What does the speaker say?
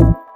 you